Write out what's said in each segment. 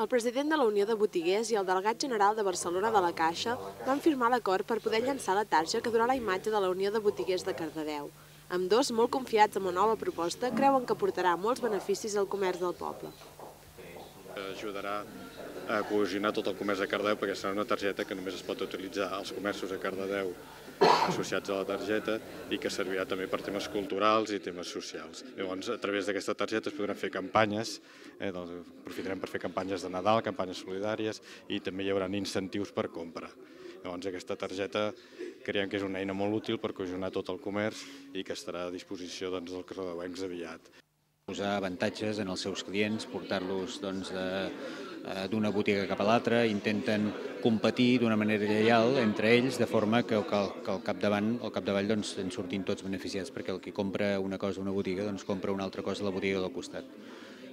El president de la Unió de Botiguers i el delegat general de Barcelona de la Caixa van firmar l'acord per poder llançar la tarja que durà la imatge de la Unió de Botiguers de Cardedeu. Amb dos, molt confiats en la nova proposta, creuen que portarà molts beneficis al comerç del poble. Ajudarà a cohesionar tot el comerç de Cardedeu perquè serà una targeta que només es pot utilitzar als comerços de Cardedeu associats a la targeta i que servirà també per temes culturals i temes socials. Llavors, a través d'aquesta targeta es podran fer campanyes, eh, doncs, aprofitarem per fer campanyes de Nadal, campanyes solidàries i també hi haurà incentius per compra. Llavors, aquesta targeta creiem que és una eina molt útil per cohesionar tot el comerç i que estarà a disposició doncs, dels cardedeuencs aviat posar avantatges en els seus clients, portar-los doncs, eh, d'una botiga cap a l'altra, intenten competir d'una manera lleial entre ells, de forma que, que, que al capdavant, al capdavall doncs, en surtin tots beneficiats, perquè el que compra una cosa a una botiga doncs, compra una altra cosa a la botiga del costat.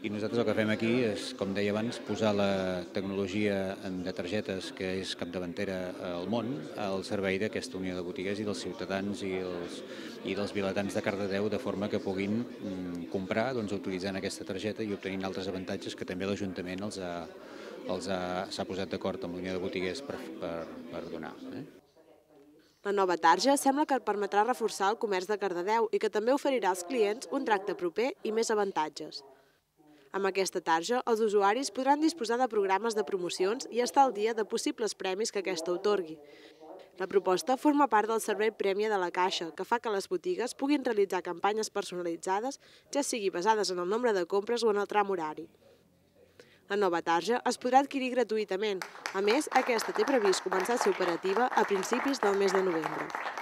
I nosaltres el que fem aquí és, com deia abans, posar la tecnologia de targetes que és capdavantera al món al servei d'aquesta unió de botiguers i dels ciutadans i, els, i dels vilatans de Cardedeu de forma que puguin mm, comprar doncs, utilitzant aquesta targeta i obtenint altres avantatges que també l'Ajuntament els ha, els ha, s'ha posat d'acord amb la Unió de Botiguers per, per, per donar. Eh? La nova tarja sembla que permetrà reforçar el comerç de Cardedeu i que també oferirà als clients un tracte proper i més avantatges. Amb aquesta tarja, els usuaris podran disposar de programes de promocions i estar al dia de possibles premis que aquesta otorgui. La proposta forma part del servei Prèmia de la Caixa, que fa que les botigues puguin realitzar campanyes personalitzades, ja sigui basades en el nombre de compres o en el tram horari. La nova tarja es podrà adquirir gratuïtament. A més, aquesta té previst començar a ser operativa a principis del mes de novembre.